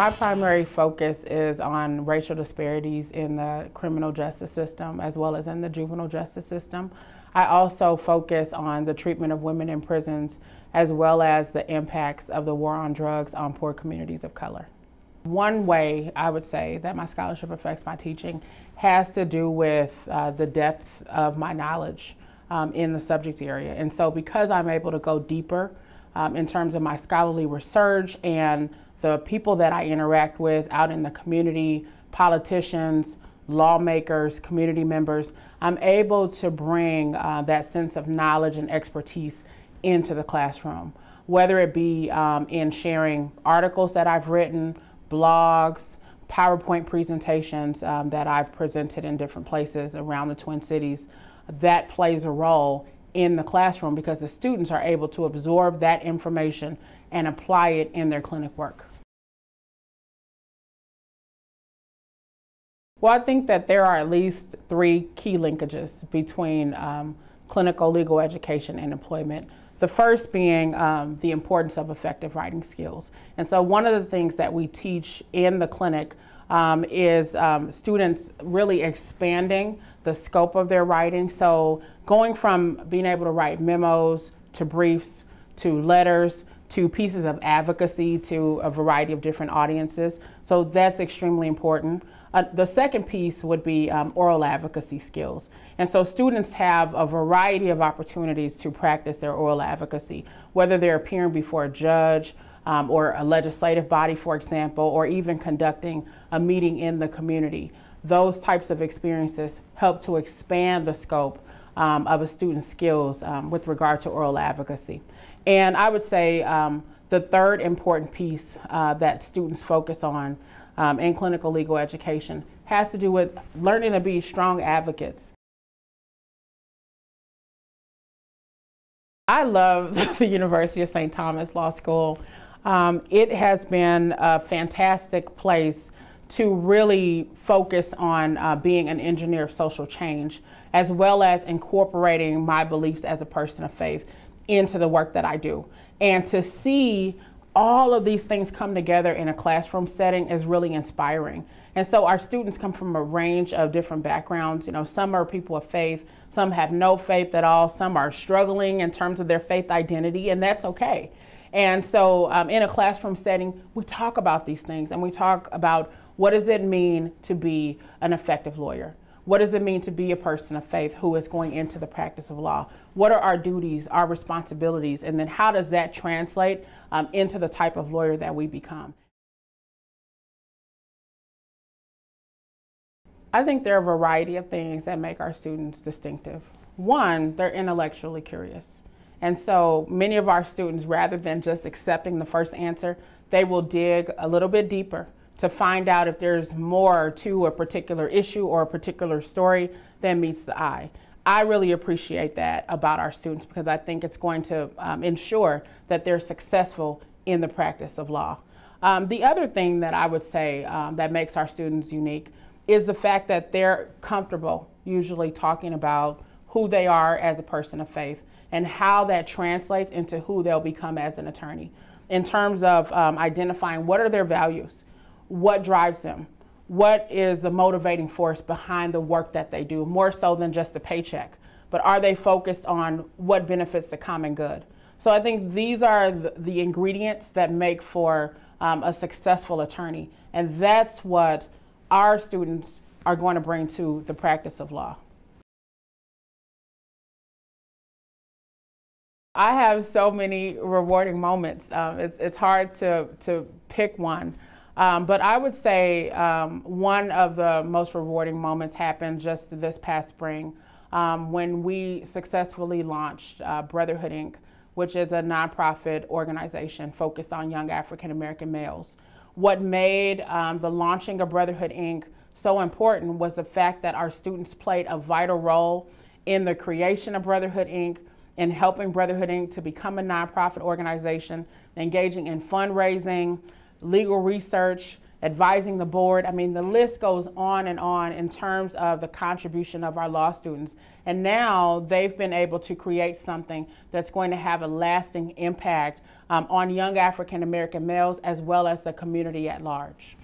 My primary focus is on racial disparities in the criminal justice system as well as in the juvenile justice system. I also focus on the treatment of women in prisons as well as the impacts of the war on drugs on poor communities of color. One way I would say that my scholarship affects my teaching has to do with uh, the depth of my knowledge um, in the subject area. And so, because I'm able to go deeper um, in terms of my scholarly research and the people that I interact with out in the community, politicians, lawmakers, community members, I'm able to bring uh, that sense of knowledge and expertise into the classroom, whether it be um, in sharing articles that I've written, blogs, PowerPoint presentations um, that I've presented in different places around the Twin Cities. That plays a role in the classroom because the students are able to absorb that information and apply it in their clinic work. Well, I think that there are at least three key linkages between um, clinical legal education and employment. The first being um, the importance of effective writing skills. And so, one of the things that we teach in the clinic um, is um, students really expanding the scope of their writing. So, going from being able to write memos to briefs to letters to pieces of advocacy to a variety of different audiences. So that's extremely important. Uh, the second piece would be um, oral advocacy skills. And so students have a variety of opportunities to practice their oral advocacy, whether they're appearing before a judge um, or a legislative body, for example, or even conducting a meeting in the community. Those types of experiences help to expand the scope um, of a student's skills um, with regard to oral advocacy. And I would say um, the third important piece uh, that students focus on um, in clinical legal education has to do with learning to be strong advocates. I love the University of St. Thomas Law School. Um, it has been a fantastic place to really focus on uh, being an engineer of social change, as well as incorporating my beliefs as a person of faith into the work that I do. And to see all of these things come together in a classroom setting is really inspiring. And so our students come from a range of different backgrounds. You know, some are people of faith, some have no faith at all, some are struggling in terms of their faith identity, and that's okay. And so um, in a classroom setting, we talk about these things and we talk about what does it mean to be an effective lawyer? What does it mean to be a person of faith who is going into the practice of law? What are our duties, our responsibilities, and then how does that translate um, into the type of lawyer that we become? I think there are a variety of things that make our students distinctive. One, they're intellectually curious. And so many of our students, rather than just accepting the first answer, they will dig a little bit deeper to find out if there's more to a particular issue or a particular story than meets the eye. I really appreciate that about our students because I think it's going to um, ensure that they're successful in the practice of law. Um, the other thing that I would say um, that makes our students unique is the fact that they're comfortable usually talking about who they are as a person of faith and how that translates into who they'll become as an attorney in terms of um, identifying what are their values what drives them, what is the motivating force behind the work that they do, more so than just a paycheck. But are they focused on what benefits the common good? So I think these are the, ingredients that make for um, a successful attorney. And that's what our students are going to bring to the practice of law. I have so many rewarding moments. Um, it's, it's hard to, to pick one. Um, but I would say um, one of the most rewarding moments happened just this past spring um, when we successfully launched uh, Brotherhood Inc., which is a nonprofit organization focused on young African American males. What made um, the launching of Brotherhood Inc. so important was the fact that our students played a vital role in the creation of Brotherhood Inc., in helping Brotherhood Inc. to become a nonprofit organization, engaging in fundraising, legal research, advising the board. I mean, the list goes on and on in terms of the contribution of our law students. And now they've been able to create something that's going to have a lasting impact um, on young African American males as well as the community at large.